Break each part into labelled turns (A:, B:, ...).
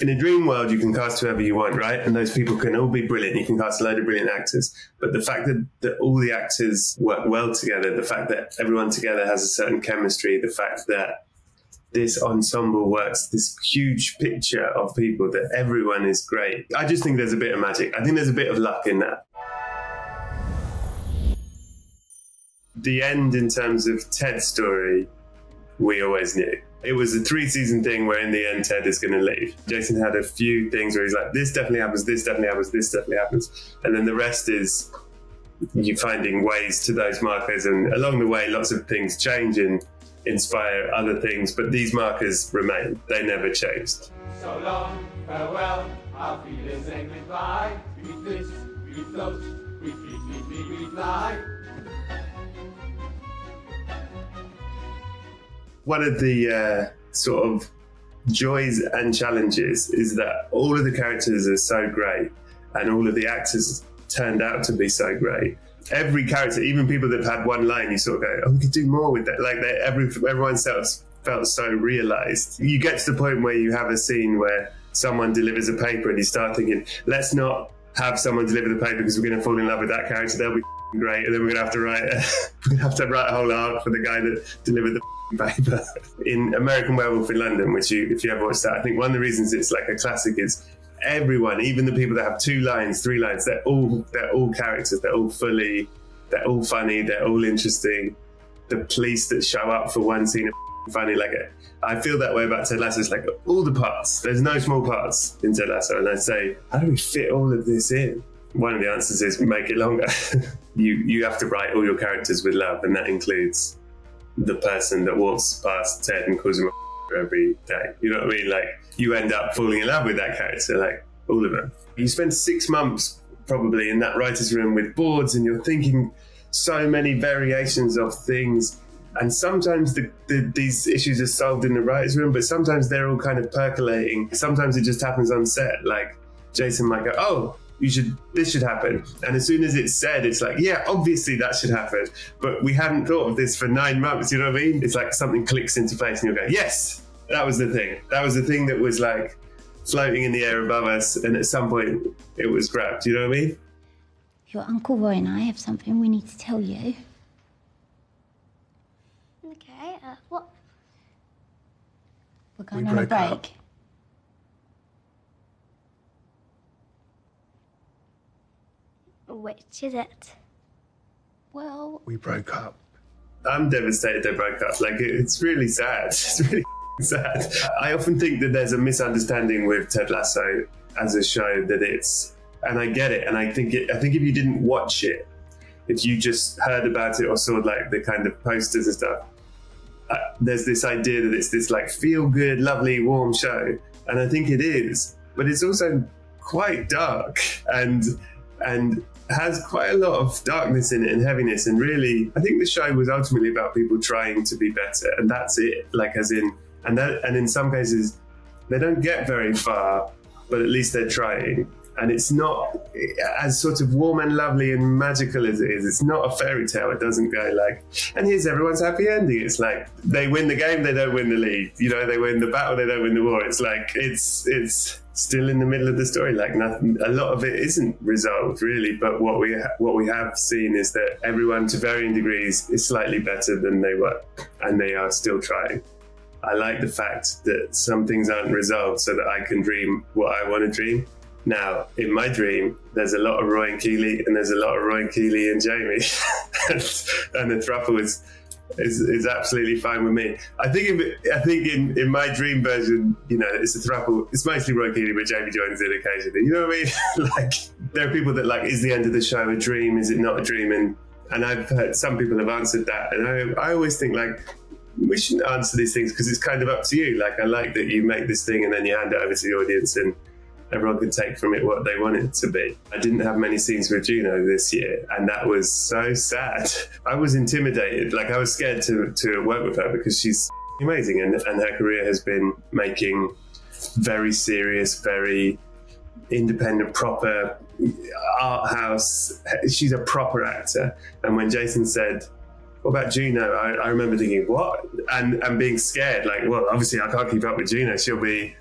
A: in a dream world, you can cast whoever you want, right? And those people can all be brilliant. You can cast a load of brilliant actors. But the fact that, that all the actors work well together, the fact that everyone together has a certain chemistry, the fact that this ensemble works, this huge picture of people that everyone is great. I just think there's a bit of magic. I think there's a bit of luck in that. The end in terms of Ted's story, we always knew it was a three season thing where in the end Ted is going to leave. Jason had a few things where he's like, this definitely happens, this definitely happens, this definitely happens. And then the rest is you finding ways to those markers. And along the way, lots of things change and inspire other things, but these markers remain. They never changed. So long, farewell, goodbye. We we float, one of the uh, sort of joys and challenges is that all of the characters are so great and all of the actors turned out to be so great. Every character, even people that have had one line, you sort of go, "Oh, we could do more with that." Like every everyone felt felt so realized. You get to the point where you have a scene where someone delivers a paper and you start thinking, "Let's not have someone deliver the paper because we're going to fall in love with that character. They'll be great, and then we're to have to write we're to have to write a whole arc for the guy that delivered the paper in American Werewolf in London, which you, if you ever watched that, I think one of the reasons it's like a classic is everyone, even the people that have two lines, three lines, they're all they're all characters. They're all fully, they're all funny. They're all interesting. The police that show up for one scene are funny. Like I feel that way about Ted Lasso. It's like all the parts. There's no small parts in Ted Lasso, and I say, how do we fit all of this in? One of the answers is make it longer. You you have to write all your characters with love, and that includes the person that walks past Ted and calls him every day. You know what I mean? Like you end up falling in love with that character, like all of them. You spend six months probably in that writer's room with boards and you're thinking so many variations of things. And sometimes the, the, these issues are solved in the writer's room, but sometimes they're all kind of percolating. Sometimes it just happens on set. Like Jason might go, Oh, you should this should happen. And as soon as it's said it's like yeah obviously that should happen. But we hadn't thought of this for nine months you know what i mean? It's like something clicks into place and you're go yes that was the thing. That was the thing that was like floating in the air above us and at some point it was grabbed you know what i mean?
B: Your uncle roy and i have something we need to tell you.
C: Okay uh, what?
B: We're going we on a break up.
C: Which is it?
B: Well,
D: we broke up.
A: I'm devastated they broke up. Like, it's really sad. It's really sad. I often think that there's a misunderstanding with Ted Lasso as a show that it's, and I get it. And I think it, I think if you didn't watch it, if you just heard about it or saw like the kind of posters and stuff, uh, there's this idea that it's this like feel good, lovely, warm show. And I think it is, but it's also quite dark and, and has quite a lot of darkness in it and heaviness. And really, I think the show was ultimately about people trying to be better, and that's it. Like, as in, and that, and in some cases, they don't get very far, but at least they're trying. And it's not as sort of warm and lovely and magical as it is. It's not a fairy tale. It doesn't go like, and here's everyone's happy ending. It's like they win the game, they don't win the league. You know, they win the battle, they don't win the war. It's like it's it's still in the middle of the story. Like nothing, a lot of it isn't resolved really. But what we ha- what we have seen is that everyone, to varying degrees, is slightly better than they were, and they are still trying. I like the fact that some things aren't resolved, so that I can dream what I want to dream. Now, in my dream, there's a lot of Roy and Keeley, and there's a lot of Roy and Keeley and Jamie, and the thruple is is, is absolutely fine with me. I think if, I think in, in my dream version, you know, it's a throuple. It's mostly Roy Keeley, but Jamie joins in occasionally. You know what I mean? like there are people that like, is the end of the show a dream? Is it not a dream? And and I've heard some people have answered that, and I I always think like we shouldn't answer these things because it's kind of up to you. Like I like that you make this thing and then you hand it over to the audience and everyone could take from it what they want it to be. I didn't have many scenes with Juno this year, and that was so sad. I was intimidated, like I was scared to, to work with her because she's amazing, and, and her career has been making very serious, very independent, proper art house. She's a proper actor. And when Jason said, what about Juno? I, I remember thinking, what? And and being scared, like, well, obviously I can't keep up with Juno. She'll be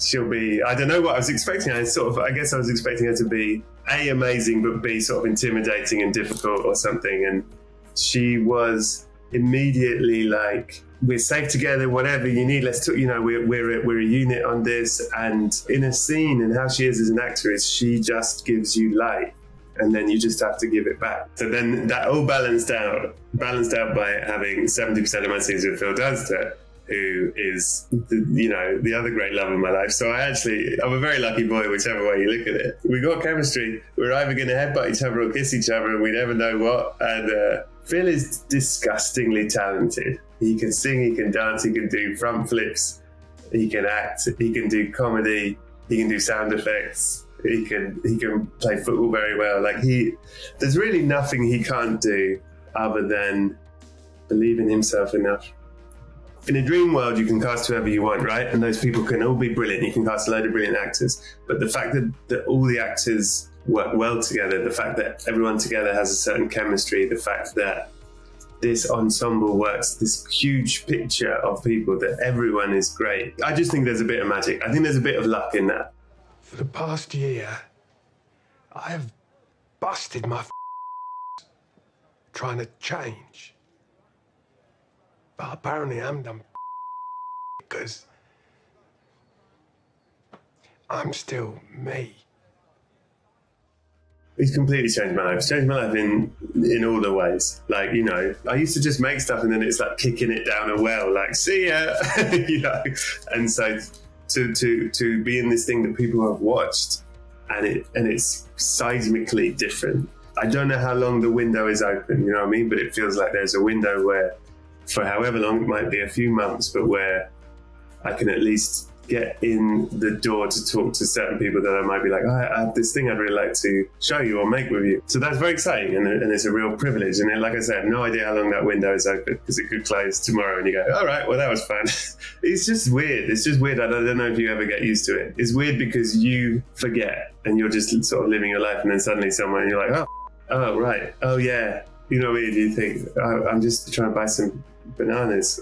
A: she'll be. I don't know what I was expecting. I sort of. I guess I was expecting her to be a amazing, but b sort of intimidating and difficult or something. And she was immediately like we're safe together whatever you need let's talk you know we're, we're, a, we're a unit on this and in a scene and how she is as an actress she just gives you light and then you just have to give it back so then that all balanced out balanced out by having 70% of my scenes with phil dunster who is the, you know the other great love of my life so i actually i'm a very lucky boy whichever way you look at it we got chemistry we're either going to headbutt each other or kiss each other and we never know what and uh, Phil is disgustingly talented. He can sing, he can dance, he can do front flips, he can act, he can do comedy, he can do sound effects, he can he can play football very well. Like he, there's really nothing he can't do other than believe in himself enough. In a dream world, you can cast whoever you want, right? And those people can all be brilliant. You can cast a load of brilliant actors. But the fact that, that all the actors work well together, the fact that everyone together has a certain chemistry, the fact that this ensemble works, this huge picture of people that everyone is great. I just think there's a bit of magic. I think there's a bit of luck in that.
D: For the past year, I have busted my trying to change. Apparently I'm dumb because I'm still me.
A: He's completely changed my life. It's changed my life in in all the ways. Like you know, I used to just make stuff and then it's like kicking it down a well. Like see ya, you know. And so to to to be in this thing that people have watched, and it and it's seismically different. I don't know how long the window is open. You know what I mean? But it feels like there's a window where, for however long it might be, a few months, but where I can at least get in the door to talk to certain people that I might be like, oh, I have this thing I'd really like to show you or make with you. So that's very exciting and, and it's a real privilege. And like I said, no idea how long that window is open because it could close tomorrow and you go, all right, well, that was fun. it's just weird. It's just weird. I don't know if you ever get used to it. It's weird because you forget and you're just sort of living your life and then suddenly someone, you're like, oh, oh, right. Oh, yeah. You know what I mean? You think, oh, I'm just trying to buy some bananas.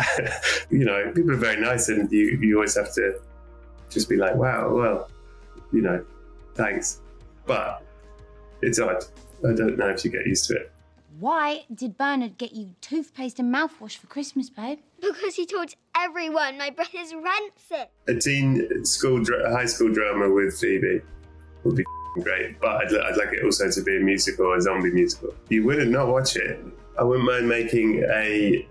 A: you know, people are very nice, and you, you always have to just be like, wow, well, you know, thanks. But it's odd. I don't know if you get used to it.
B: Why did Bernard get you toothpaste and mouthwash for Christmas, babe?
C: Because he told everyone my brother's rancid.
A: A teen school, high school drama with Phoebe would be great, but I'd, I'd like it also to be a musical, a zombie musical. You wouldn't not watch it. I wouldn't mind making a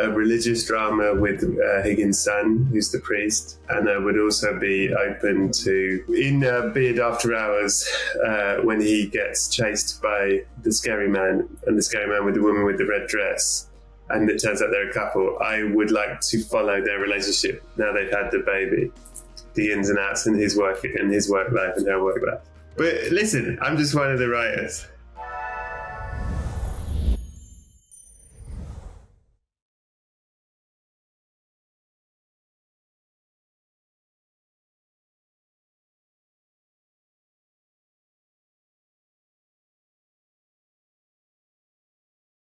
A: a religious drama with uh, Higgins' son, who's the priest, and I would also be open to in uh, Beard After Hours uh, when he gets chased by the scary man and the scary man with the woman with the red dress, and it turns out they're a couple. I would like to follow their relationship now they've had the baby, the ins and outs, and his work and his work life and her work life. But listen, I'm just one of the writers.